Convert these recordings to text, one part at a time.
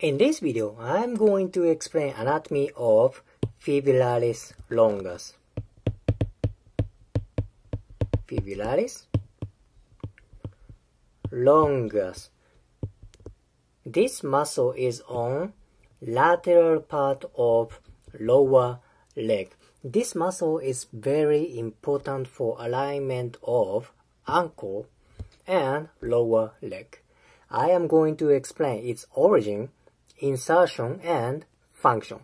In this video, I'm going to explain anatomy of fibularis longus. Fibularis longus. This muscle is on lateral part of lower leg. This muscle is very important for alignment of ankle and lower leg. I am going to explain its origin insertion, and function.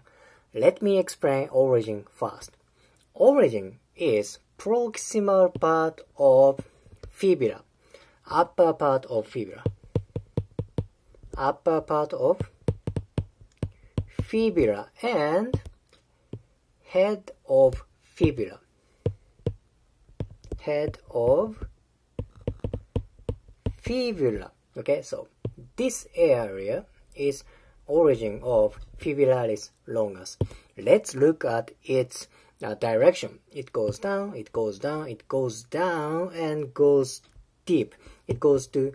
Let me explain origin first. Origin is proximal part of fibula, upper part of fibula. Upper part of fibula and head of fibula. Head of fibula. Okay, so this area is origin of fibularis longus. Let's look at its uh, direction. It goes down, it goes down, it goes down, and goes deep. It goes to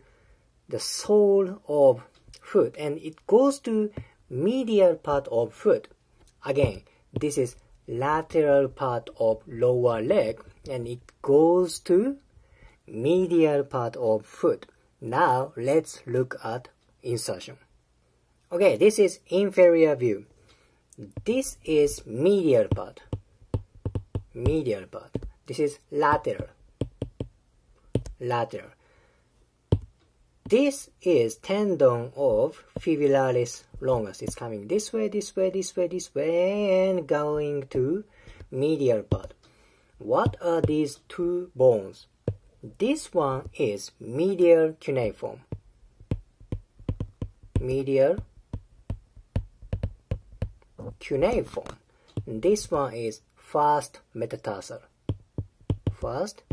the sole of foot, and it goes to medial part of foot. Again, this is lateral part of lower leg, and it goes to medial part of foot. Now, let's look at insertion. Okay, this is inferior view. This is medial part. Medial part. This is lateral. Lateral. This is tendon of fibularis longus. It's coming this way, this way, this way, this way, and going to medial part. What are these two bones? This one is medial cuneiform. Medial cuneiform. This one is first metatarsal. First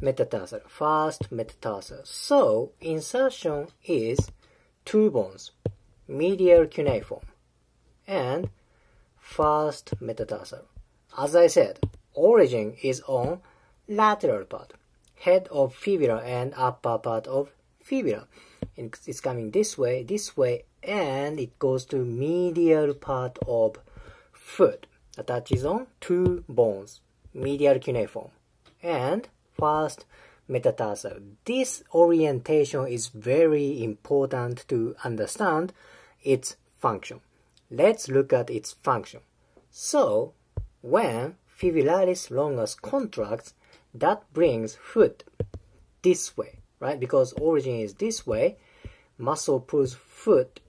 metatarsal. First metatarsal. So insertion is two bones, medial cuneiform and first metatarsal. As I said, origin is on lateral part, head of fibula and upper part of fibula it's coming this way, this way, and it goes to medial part of foot. Attaches on two bones, medial cuneiform and first metatarsal. This orientation is very important to understand its function. Let's look at its function. So, when fibularis longus contracts, that brings foot this way right? Because origin is this way, muscle pulls foot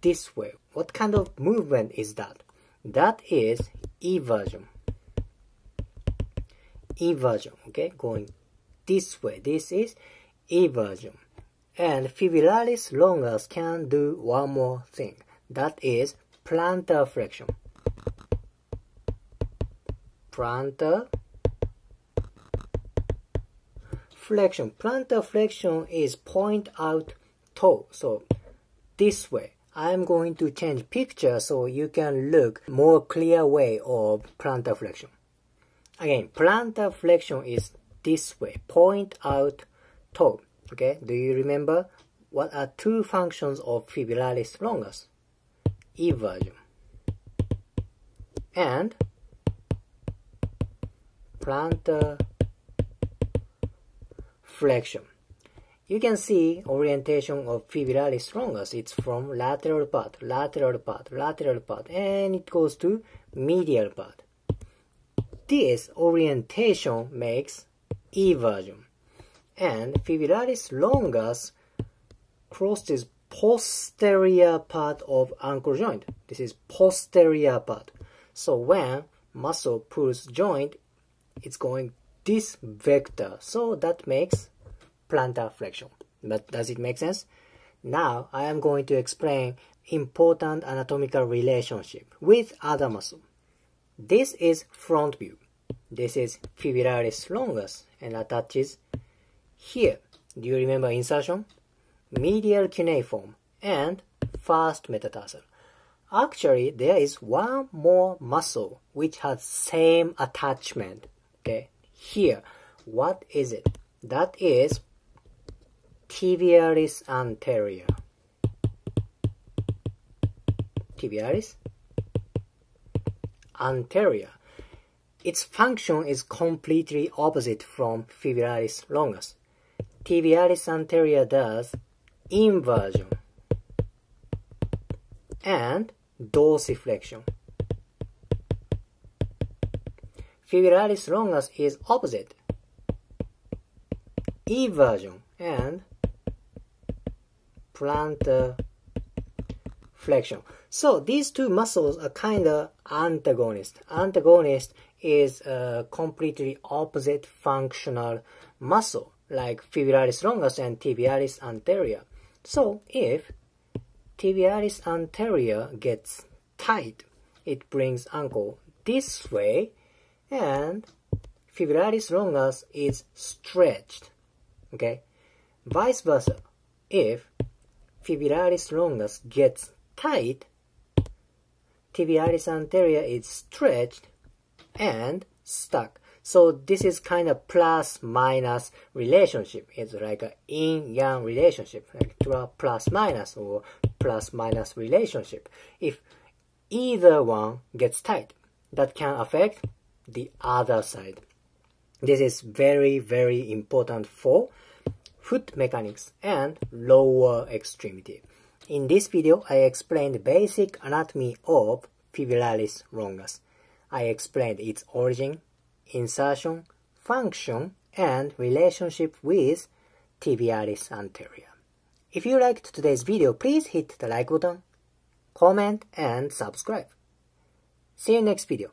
this way. What kind of movement is that? That is eversion. Eversion, okay? Going this way. This is eversion. And fibularis longus can do one more thing. That is plantar flexion. Plantar flexion. Plantar flexion is point out toe. So this way. I'm going to change picture so you can look more clear way of plantar flexion. Again, plantar flexion is this way. Point out toe. Okay, do you remember what are two functions of fibularis longus? Eversion and plantar flexion. You can see orientation of fibularis longus. It's from lateral part, lateral part, lateral part, and it goes to medial part. This orientation makes eversion. And fibularis longus crosses posterior part of ankle joint. This is posterior part. So when muscle pulls joint, it's going this vector. So that makes plantar flexion. But does it make sense? Now I am going to explain important anatomical relationship with other muscle. This is front view. This is fibularis longus and attaches here. Do you remember insertion? Medial cuneiform and first metatarsal. Actually, there is one more muscle which has same attachment. Okay, here, what is it? That is tibialis anterior. Tibialis anterior. Its function is completely opposite from fibularis longus. Tibialis anterior does inversion and dorsiflexion. Fibularis longus is opposite, eversion and plantar uh, flexion. So these two muscles are kind of antagonist. Antagonist is a completely opposite functional muscle like fibularis longus and tibialis anterior. So if tibialis anterior gets tight, it brings ankle this way and fibularis longus is stretched. Okay? Vice versa. If fibularis longus gets tight, tibialis anterior is stretched and stuck. So this is kind of plus minus relationship. It's like a yin yang relationship, like plus minus or plus minus relationship. If either one gets tight, that can affect the other side. This is very, very important for foot mechanics and lower extremity. In this video, I explained the basic anatomy of fibularis longus. I explained its origin, insertion, function, and relationship with tibialis anterior. If you liked today's video, please hit the like button, comment, and subscribe. See you next video.